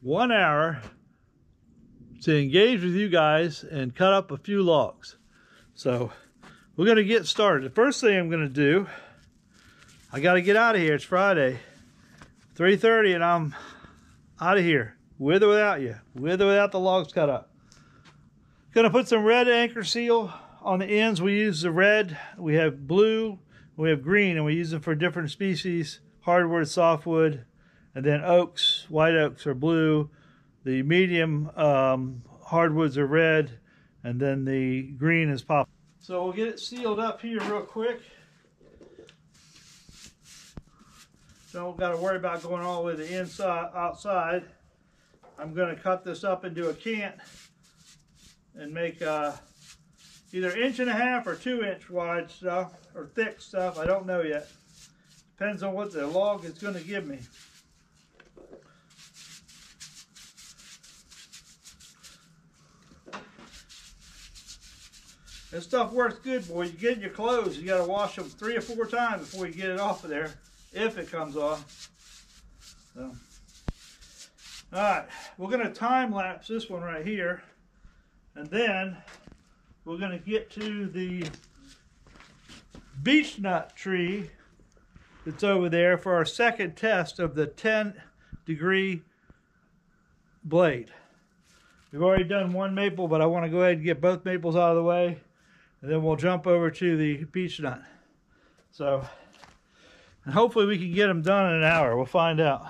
one hour to engage with you guys and cut up a few logs. So we're gonna get started. The first thing I'm gonna do, I gotta get out of here. It's Friday, 3.30 and I'm out of here, with or without you, with or without the logs cut up. Gonna put some red anchor seal on the ends. We use the red, we have blue, we have green, and we use them for different species, hardwood, softwood, and then oaks, white oaks are blue, the medium um, hardwoods are red, and then the green is pop. So we'll get it sealed up here real quick. Don't got to worry about going all the way to the inside, outside. I'm going to cut this up into a cant and make uh, either inch and a half or two inch wide stuff or thick stuff. I don't know yet. Depends on what the log is going to give me. This stuff works good, boy. You get in your clothes, you got to wash them three or four times before you get it off of there, if it comes off. So, all right, we're going to time lapse this one right here, and then we're going to get to the beech nut tree that's over there for our second test of the 10 degree blade. We've already done one maple, but I want to go ahead and get both maples out of the way and then we'll jump over to the beech nut. So, and hopefully we can get them done in an hour. We'll find out.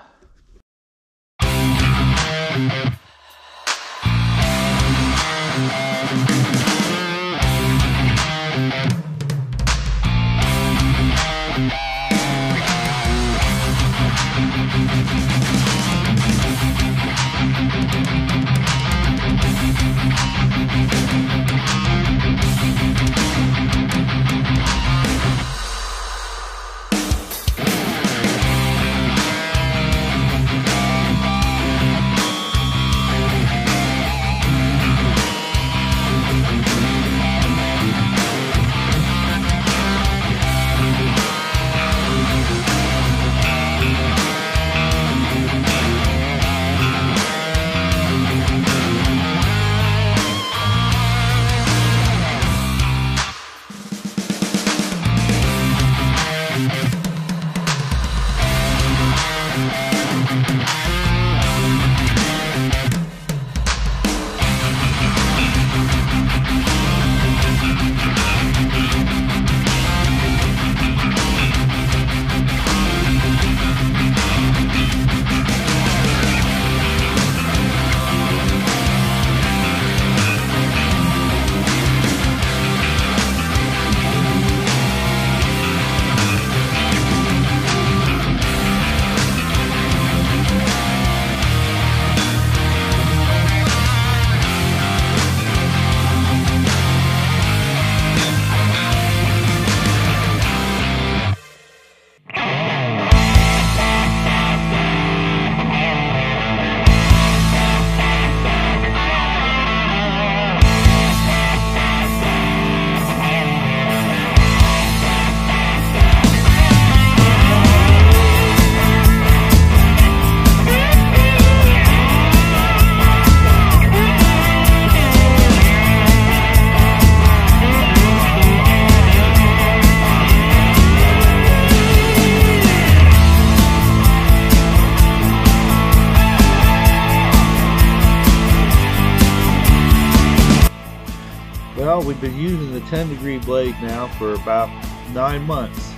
We've been using the 10 degree blade now for about nine months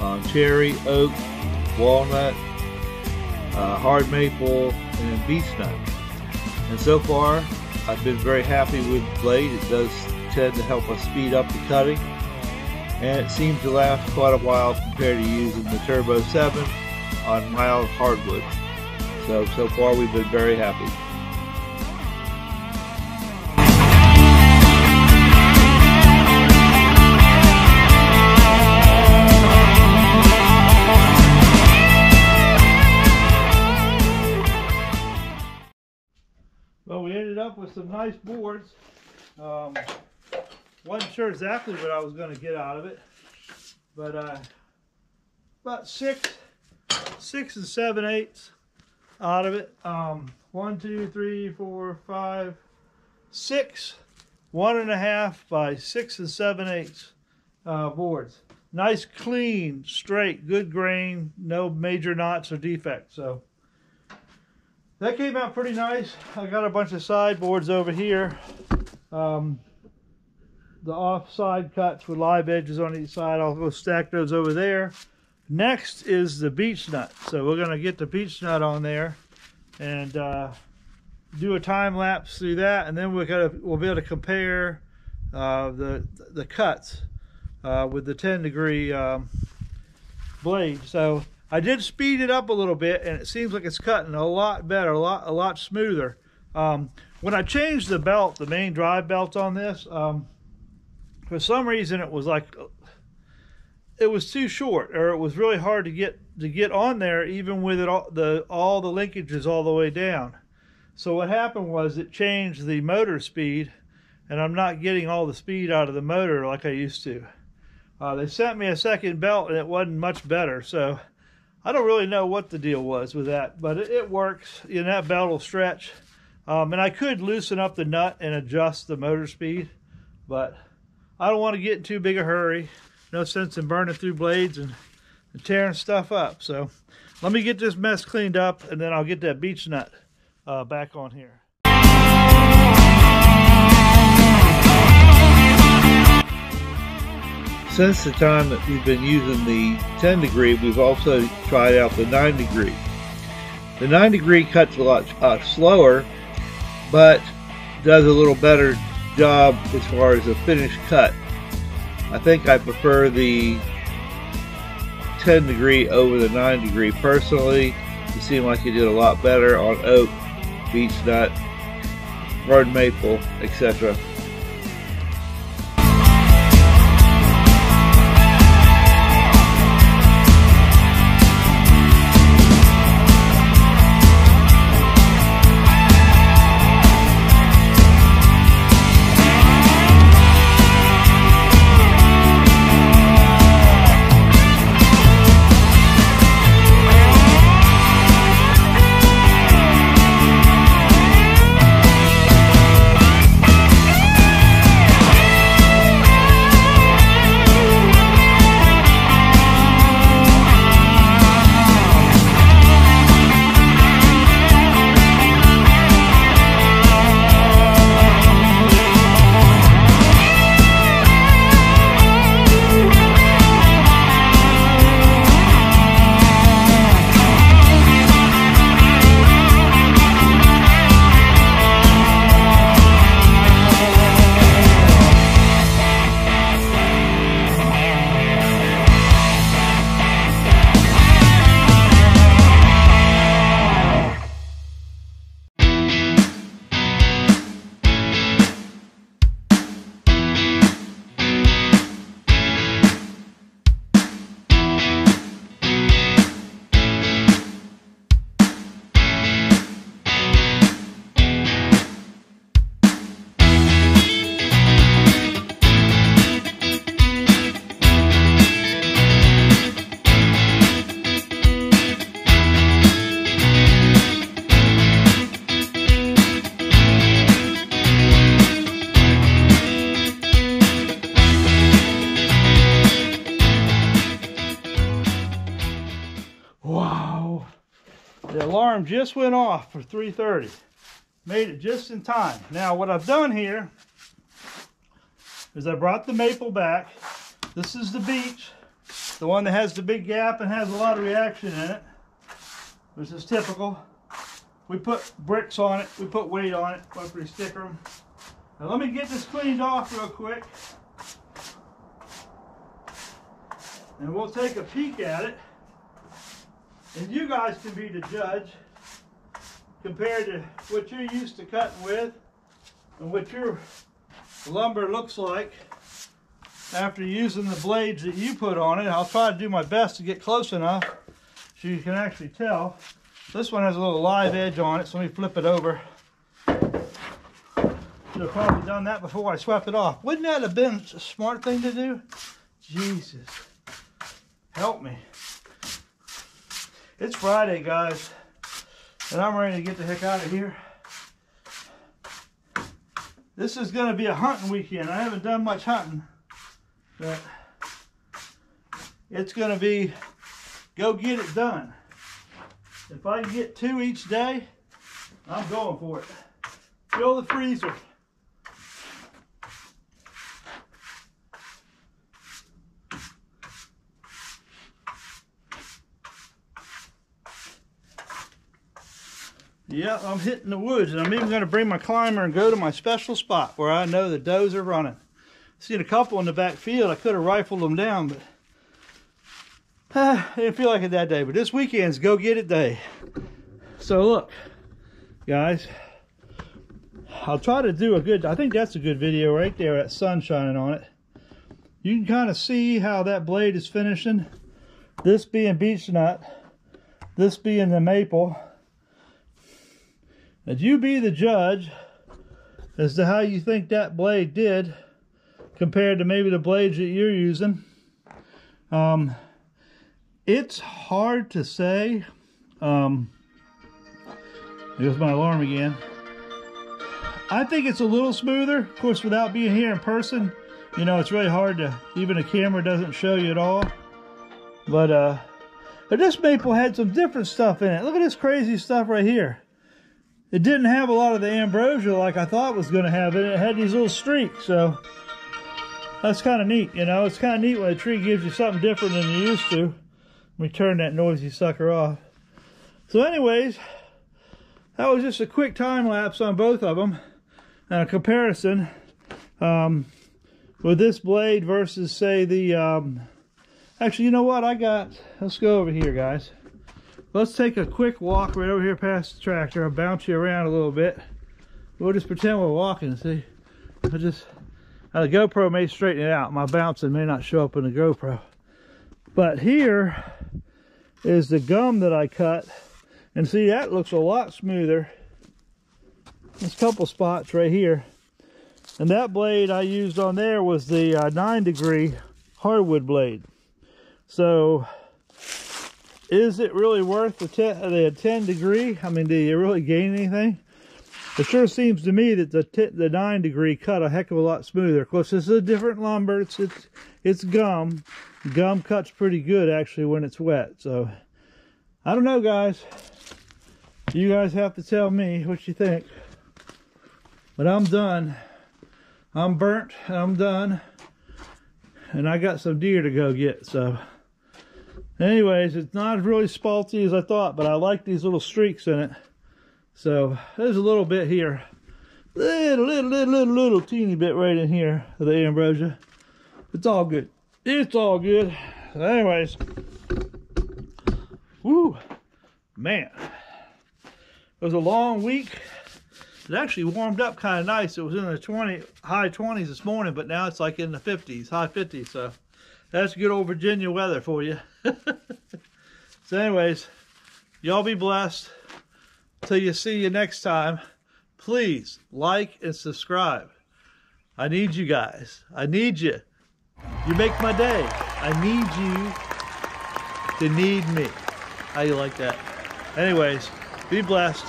on cherry, oak, walnut, uh, hard maple, and beech nut. And so far, I've been very happy with the blade. It does tend to help us speed up the cutting. And it seems to last quite a while compared to using the Turbo 7 on mild hardwood. So, so far we've been very happy. Up with some nice boards. Um, wasn't sure exactly what I was going to get out of it, but uh, about six, six and seven eighths out of it. Um, one, two, three, four, five, six, one and a half by six and seven eighths uh, boards. Nice, clean, straight, good grain, no major knots or defects. So that came out pretty nice. I got a bunch of sideboards over here. Um, the offside cuts with live edges on each side. I'll go stack those over there. Next is the beech nut. So we're gonna get the beech nut on there and uh, do a time lapse through that, and then we're gonna we'll be able to compare uh, the the cuts uh, with the 10 degree um, blade. So I did speed it up a little bit, and it seems like it's cutting a lot better, a lot a lot smoother. Um, when I changed the belt, the main drive belt on this, um, for some reason it was like it was too short, or it was really hard to get to get on there, even with it all the all the linkages all the way down. So what happened was it changed the motor speed, and I'm not getting all the speed out of the motor like I used to. Uh, they sent me a second belt, and it wasn't much better. So I don't really know what the deal was with that, but it, it works. Know, that belt will stretch. Um, and I could loosen up the nut and adjust the motor speed, but I don't want to get in too big a hurry. No sense in burning through blades and, and tearing stuff up. So let me get this mess cleaned up and then I'll get that beech nut uh, back on here. Since the time that we've been using the 10 degree, we've also tried out the 9 degree. The 9 degree cuts a lot uh, slower, but does a little better job as far as a finished cut. I think I prefer the 10 degree over the 9 degree personally. It seemed like it did a lot better on oak, beech nut, red maple, etc. just went off for 3.30. Made it just in time. Now what I've done here is I brought the maple back. This is the beech, the one that has the big gap and has a lot of reaction in it. which is typical. We put bricks on it, we put weight on it after we sticker them. Now let me get this cleaned off real quick. And we'll take a peek at it. And you guys can be the judge compared to what you're used to cutting with and what your lumber looks like after using the blades that you put on it. I'll try to do my best to get close enough so you can actually tell. This one has a little live edge on it, so let me flip it over. Should have probably done that before I swept it off. Wouldn't that have been a smart thing to do? Jesus. Help me. It's Friday, guys. And I'm ready to get the heck out of here. This is going to be a hunting weekend. I haven't done much hunting, but it's going to be go get it done. If I can get two each day, I'm going for it. Fill the freezer. Yep, I'm hitting the woods, and I'm even going to bring my climber and go to my special spot where I know the does are running. Seen a couple in the back field. I could have rifled them down, but I didn't feel like it that day. But this weekend's go get it day. So look, guys, I'll try to do a good, I think that's a good video right there, that sun shining on it. You can kind of see how that blade is finishing. This being beech nut, this being the maple, and you be the judge as to how you think that blade did compared to maybe the blades that you're using. Um, it's hard to say. Um, there's my alarm again. I think it's a little smoother. Of course, without being here in person, you know, it's really hard to, even a camera doesn't show you at all. But, uh, but this maple had some different stuff in it. Look at this crazy stuff right here. It didn't have a lot of the ambrosia like I thought was going to have it. It had these little streaks, so that's kind of neat, you know. It's kind of neat when a tree gives you something different than you used to. Let me turn that noisy sucker off. So anyways, that was just a quick time lapse on both of them. And a comparison um, with this blade versus, say, the... Um, actually, you know what? I got... Let's go over here, guys. Let's take a quick walk right over here past the tractor. I'll bounce you around a little bit. We'll just pretend we're walking, see? I just, now the GoPro may straighten it out. My bouncing may not show up in the GoPro. But here is the gum that I cut. And see, that looks a lot smoother. There's a couple spots right here. And that blade I used on there was the uh, 9 degree hardwood blade. So is it really worth the 10, the 10 degree? I mean, do you really gain anything? It sure seems to me that the the 9 degree cut a heck of a lot smoother. Of course, this is a different lumber. It's, it's, it's gum. Gum cuts pretty good, actually, when it's wet. So, I don't know, guys. You guys have to tell me what you think. But I'm done. I'm burnt. I'm done. And I got some deer to go get, so... Anyways, it's not as really spalty as I thought, but I like these little streaks in it. So there's a little bit here. Little, little, little, little, little teeny bit right in here of the ambrosia. It's all good. It's all good. Anyways, woo, man. It was a long week. It actually warmed up kind of nice. It was in the 20, high 20s this morning, but now it's like in the 50s, high 50s. So that's good old Virginia weather for you. so anyways, y'all be blessed. Till you see you next time, please like and subscribe. I need you guys. I need you. You make my day. I need you to need me. How you like that? Anyways, be blessed.